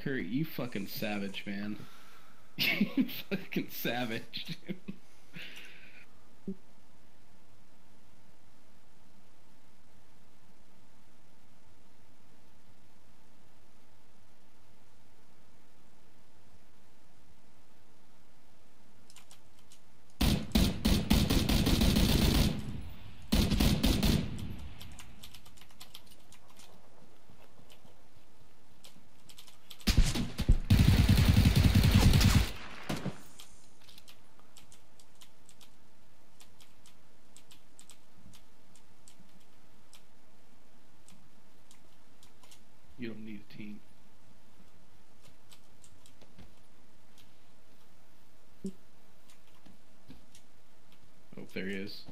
Kurt, you fucking savage, man. you fucking savage, dude. You don't need a team. Oh, there he is.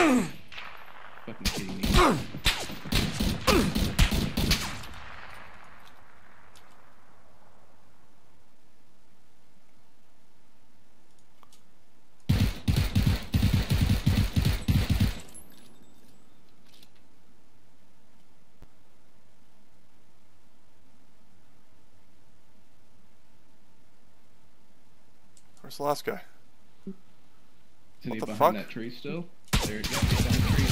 Fucking kidding me. Where's the last guy? He What the behind fuck? that tree still? There,